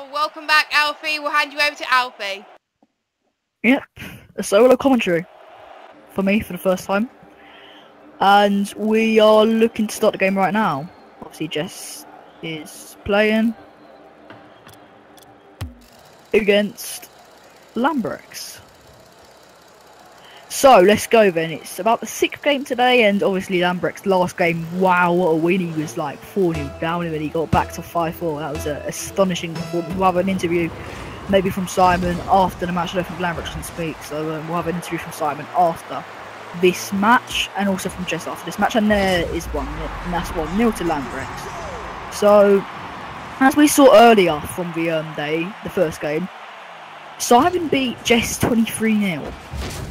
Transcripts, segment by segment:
Oh, welcome back, Alfie. We'll hand you over to Alfie. Yep, a solo commentary for me for the first time. And we are looking to start the game right now. Obviously, Jess is playing against Lambrex. So let's go then. It's about the sixth game today, and obviously Lambrex's last game. Wow, what a win! He was like 4 0 down, and then he got back to 5 4. That was an astonishing performance. We'll have an interview maybe from Simon after the match. I don't think Lambrex can speak, so um, we'll have an interview from Simon after this match, and also from Jess after this match. And there is one, and that's one nil to Lambrex. So, as we saw earlier from the um, day, the first game, Simon beat Jess 23 0.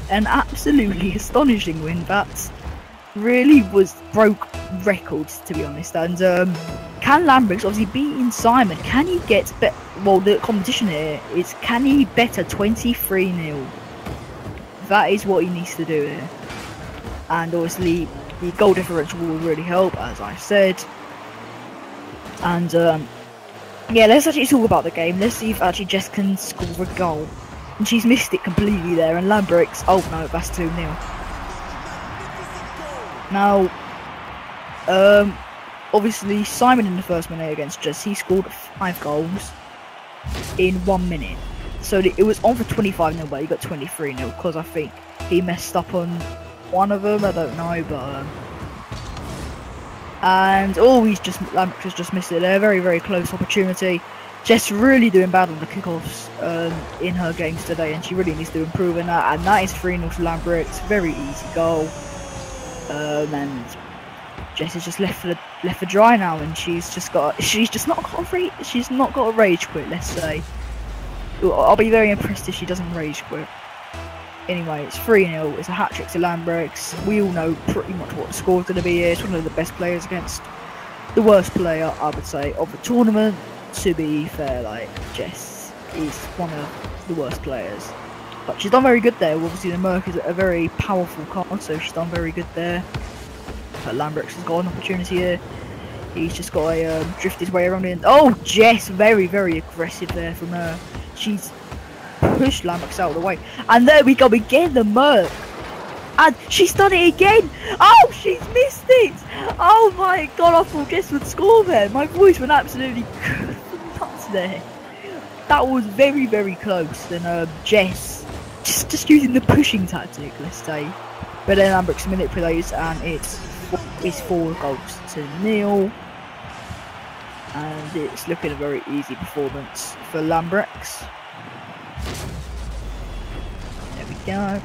An absolutely astonishing win. That really was broke records, to be honest. And um, can Lambrix obviously beating Simon? Can he get better? Well, the competition here is can he better 23 0? That is what he needs to do here. And obviously, the goal differential will really help, as I said. And um, yeah, let's actually talk about the game. Let's see if actually Jess can score a goal. And she's missed it completely there, and Lambrex, oh no, that's 2 0. Now, um, obviously, Simon in the first minute against Jess, he scored 5 goals in 1 minute. So it was on for 25 0, but he got 23 0 because I think he messed up on one of them. I don't know, but. Um, and oh, he's just Lambrex has just missed it there. Very, very close opportunity. Jess really doing bad on the kickoffs um, in her games today, and she really needs to improve in that. And that is 3 0 to Lambrex. Very easy goal. Um, and Jess is just left for the, left for dry now, and she's just got she's just not got a she's not got a rage quit. Let's say. I'll be very impressed if she doesn't rage quit. Anyway, it's 3 0. It's a hat trick to Lambrex. We all know pretty much what the score's going to be here. It's one of the best players against the worst player, I would say, of the tournament. To be fair, like, Jess is one of the worst players. But she's done very good there. Obviously, the Merc is a very powerful card, so she's done very good there. But Lambrex has got an opportunity here. He's just got to um, drift his way around in. Oh, Jess, very, very aggressive there from her. She's pushed Lambrex out of the way. And there we go again, the Merc. And she's done it again. Oh, she's missed it. Oh my god, I thought Jess would score there. My voice went absolutely nuts there. That was very, very close. And uh, Jess, just, just using the pushing tactic, let's say. But then Lambrex manipulates and it's, it's four goals to nil. And it's looking a very easy performance for Lambrex. There we go.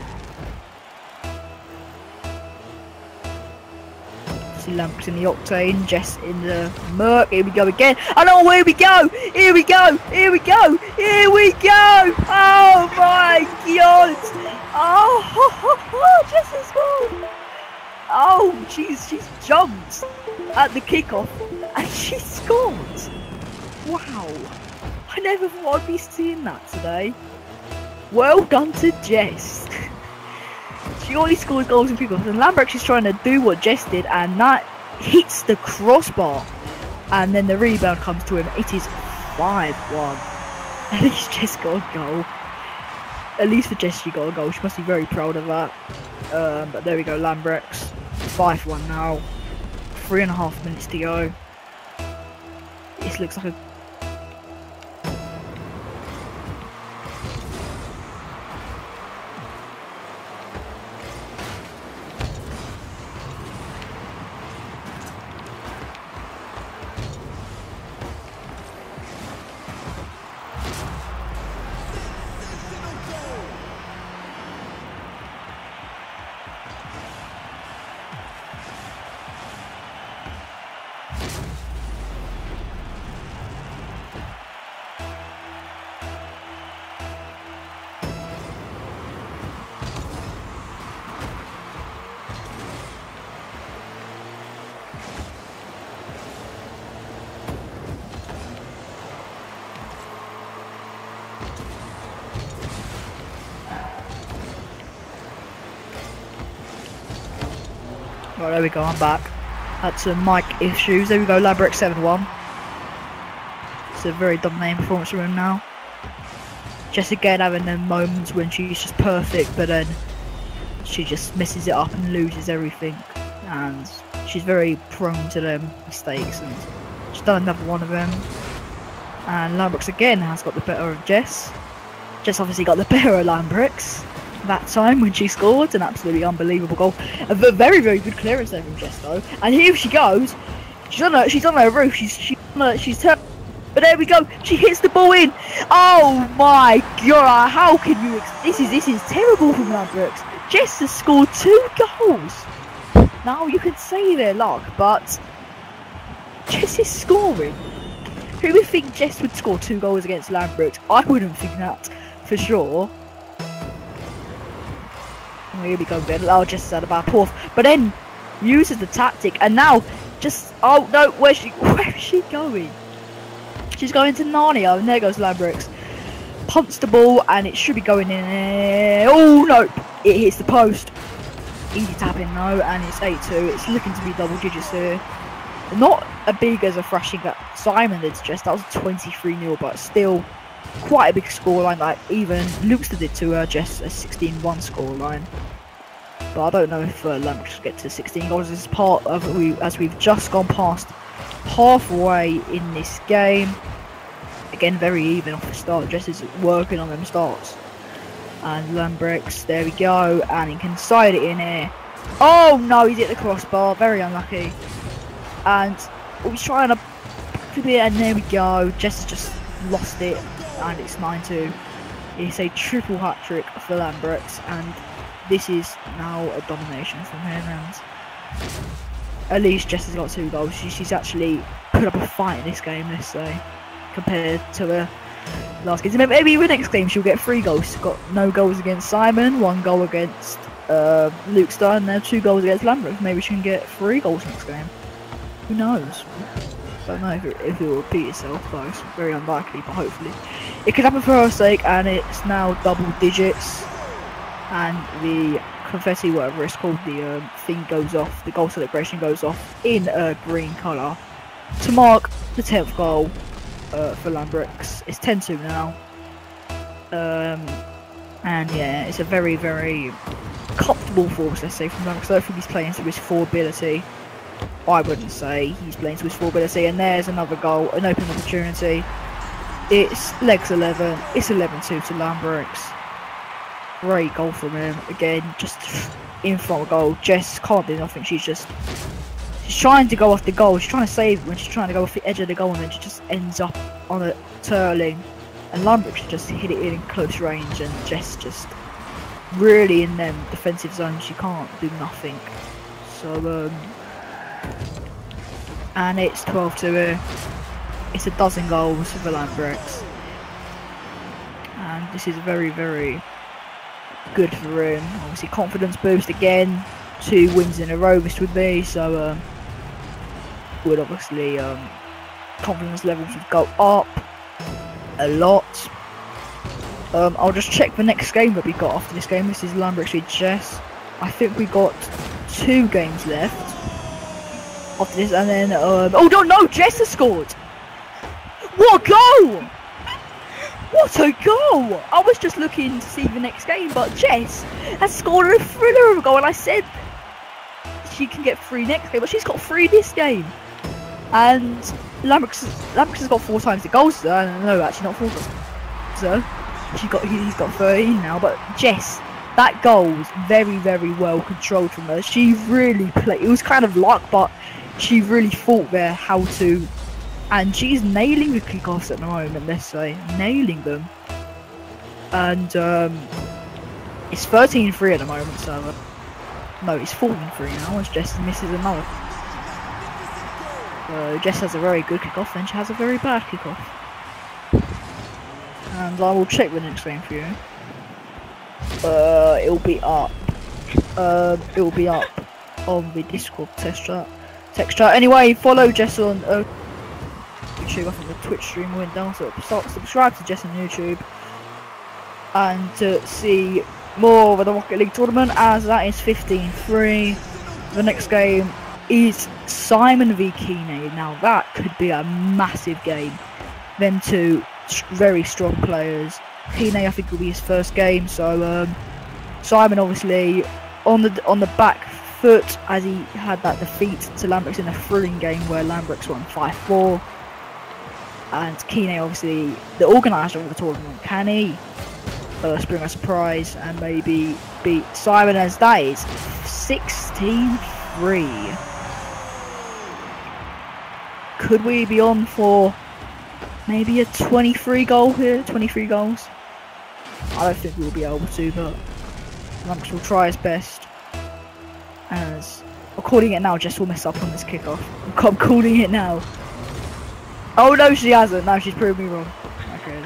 See Lamps in the Octane, Jess in the Merc. Here we go again. And oh, here we go! Here we go! Here we go! Here we go! Oh my god! Oh, Jess has scored! Oh, she's she's jumped at the kickoff and she scored! Wow! I never thought I'd be seeing that today. Well done to Jess. she only scores goals in kickoffs, and Lambrex is trying to do what Jess did, and that hits the crossbar. And then the rebound comes to him. It is 5 1. At least Jess got a goal. At least for Jess, she got a goal. She must be very proud of that. Um, but there we go, Lambrex. 5 1 now. Three and a half minutes to go. This looks like a Right, there we go, I'm back. Had some mic issues. There we go, Lambrex 7-1. It's a very dominating performance from him now. Just again having them moments when she's just perfect, but then she just misses it up and loses everything. And she's very prone to them mistakes, and she's done another one of them. And Lambrooks again has got the better of Jess. Jess obviously got the better of Lambrooks that time when she scored an absolutely unbelievable goal. A very, very good clearance there from Jess though. And here she goes. She's on her, she's on her roof. She's she's she's uh, turned. But there we go. She hits the ball in. Oh my god! How can you? this is this is terrible from Lambrooks. Jess has scored two goals. Now you can say their luck, but Jess is scoring. Who would think Jess would score two goals against Lambrooks? I wouldn't think that for sure. Here we go, Ben. Oh, Jess at about fourth, but then uses the tactic, and now just oh no, where's she? Where is she going? She's going to Narnia, and there goes Lambrooks. Punts the ball, and it should be going in there. Oh no, it hits the post. Easy tapping though, and it's 8-2. It's looking to be double digits here. Not as big as a thrashing that Simon did just. That was 23 0 but still quite a big scoreline. Like even Luke's did to uh, just a 16-1 scoreline. But I don't know if uh, Lambrooks get to 16 goals. Is part of we as we've just gone past halfway in this game. Again, very even off the start. Jess is working on them starts. And Lambrooks, there we go, and he can side it in here. Oh no, he's hit the crossbar. Very unlucky and he's trying to it, and there we go. Jess has just lost it, and it's 9-2. It's a triple hat trick for Lambrooks, and this is now a domination from him. And at least Jess has got two goals. She, she's actually put up a fight in this game, let's say, compared to the last game. Maybe the next game she'll get three goals. She's got no goals against Simon, one goal against uh, Luke Starr, and then two goals against Lambert. Maybe she can get three goals next game. Who knows? Don't know if it, if it will repeat itself, though. It's very unlikely, but hopefully. It could happen for our sake, and it's now double digits. And the confetti, whatever it's called, the um, thing goes off, the goal celebration goes off in a green colour to mark the 10th goal uh, for Lambrooks. It's 10 2 now. Um, and yeah, it's a very, very comfortable force, let's say, from Lambrooks. I don't think he's playing to his full ability. I wouldn't say he's playing to his full ability. And there's another goal, an open opportunity. It's legs 11. It's 11-2 to Lambrooks. Great goal from him. Again, just in front of goal. Jess can't do nothing. She's just she's trying to go off the goal. She's trying to save when she's trying to go off the edge of the goal, and then she just ends up on a turling. And Lambrooks just hit it in close range, and Jess just really in them defensive zones. She can't do nothing. So um, and it's 12 to it's a dozen goals for Lambrooks and this is very very good for him. Obviously confidence boost again. Two wins in a row this would be. So um, would obviously um, confidence levels would go up a lot. Um, I'll just check the next game that we got after this game. This is Lambrooks with Jess I think we got two games left after this, and then um, oh no, no, Jess has scored. What a goal! What a goal! I was just looking to see the next game, but Jess has scored a thriller of a goal, and I said she can get three next game, but she's got three this game. And Lambrooks has got four times the goals. Uh, no, actually not four. So she got he's got 13 now, but Jess that goal was very, very well controlled from her. She really played. It was kind of luck, but she really thought there how to, and she's nailing the kickoffs at the moment. Let's say nailing them, and um, it's 13-3 at the moment. So uh, no, it's 14-3 now. As Jess misses another. Uh, Jess has a very good kickoff, and she has a very bad kickoff. And I will check the next game for you. Uh, it'll be up. Uh, it'll be up on the Discord test chat Anyway, follow Jess on uh, YouTube. I think the Twitch stream went down, so subscribe to Jess on YouTube and to see more of the Rocket League tournament as that is 15-3. The next game is Simon v Kine. Now that could be a massive game. them two very strong players. Kine, I think, will be his first game, so um, Simon obviously on the on the back foot as he had that defeat to Lambrix in a thrilling game where Lambrix won 5-4. And Kine, obviously, the organiser of the tournament, can he uh, spring a surprise and maybe beat Simon as that is 16-3. Could we be on for maybe a 23 goal here? 23 goals? I don't think we'll be able to, but Lamps will try his best. Calling it now, Jess will mess up on this kickoff. I'm, calling it now. Oh no, she hasn't. No, she's proved me wrong. Okay.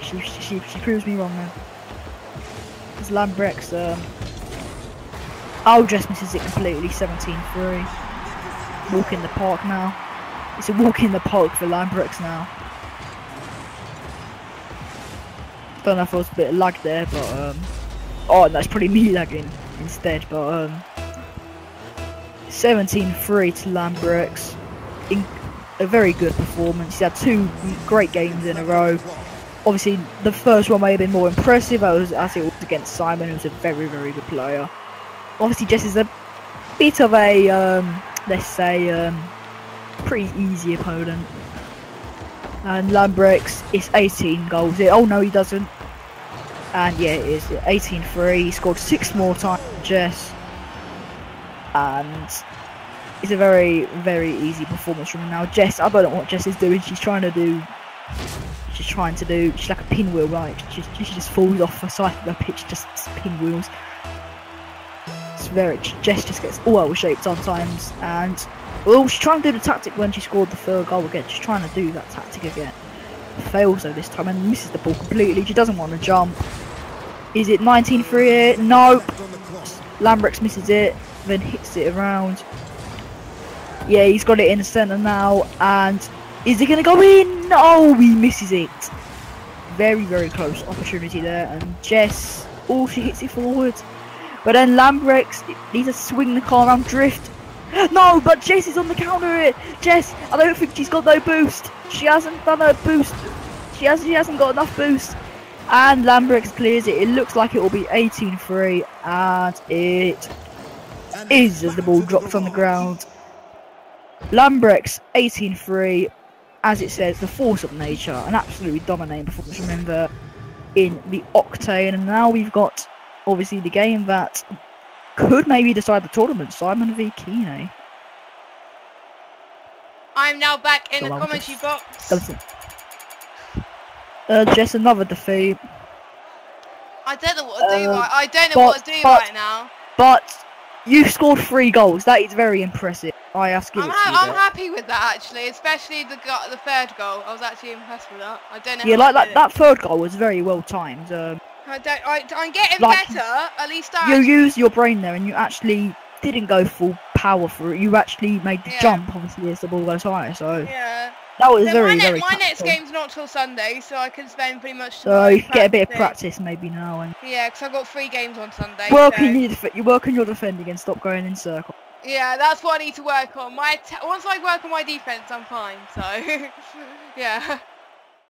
She she she proves me wrong then. It's Lambrex. Oh, Jess misses it completely. 17-3. Walk in the park now. It's a walk in the park for Lambrex now. Don't know if there was a bit of lag there, but um, oh, that's probably me lagging instead. But um, 17-3 to Lambrex. In a very good performance. He had two great games in a row. Obviously, the first one may have been more impressive as, as it was against Simon, who's a very, very good player. Obviously, Jess is a bit of a, um, let's say, um, pretty easy opponent. And Lambrex is 18 goals. Oh no, he doesn't. And yeah, it is 18-3. He scored six more times than Jess. And it's a very, very easy performance from now. Jess, I don't know what Jess is doing. She's trying to do. She's trying to do. She's like a pinwheel, right? She, she just falls off the side of the pitch, just pinwheels. It's very. Jess just gets all out of shape sometimes, and well, she's trying to do the tactic when she scored the third goal again. She's trying to do that tactic again. Fails though this time and misses the ball completely. She doesn't want to jump. Is it 19-3 here? Nope. Lambrex misses it, then hits it around. Yeah, he's got it in the centre now, and is he going to go in? No, he misses it. Very, very close opportunity there, and Jess, oh, she hits it forward. But then Lambrex needs to swing the car around drift. No, but Jess is on the counter here. Jess, I don't think she's got no boost. She hasn't done a boost. She has. She hasn't got enough boost. And Lambrex clears it. It looks like it will be 18-3, and it is as the ball drops on the ground. Lambrex 18-3, as it says, the force of nature, an absolutely dominating performance. Remember, in the octane, and now we've got obviously the game that could maybe decide the tournament. Simon v Kine. I'm now back in So the commentary just- box. Skeleton. Uh, just another defeat, I don't know what to do. Uh, right. I don't know what to do but- right now. but you scored three goals. That is very impressive. I have to give I'm, it to ha- you. I'm there. happy with that actually, especially the the third goal. I was actually impressed with that. I don't know. Yeah, like that, that third goal was very well timed. Um, I don't. I, I'm getting Like- better. At least I. you actually- used your brain there, and you actually didn't go full power for it. You actually made the Yeah. jump, obviously, as the ball goes high. So yeah. That was So very, my, ne- very. my next game's not till Sunday, so I can spend pretty much. So you get a bit of practice maybe now, and Yeah, because I've got three games on Sunday. work so- on your you work on your defending and stop going in circles. Yeah, that's what I need to work on. My once I work on my defense, I'm fine. So, yeah.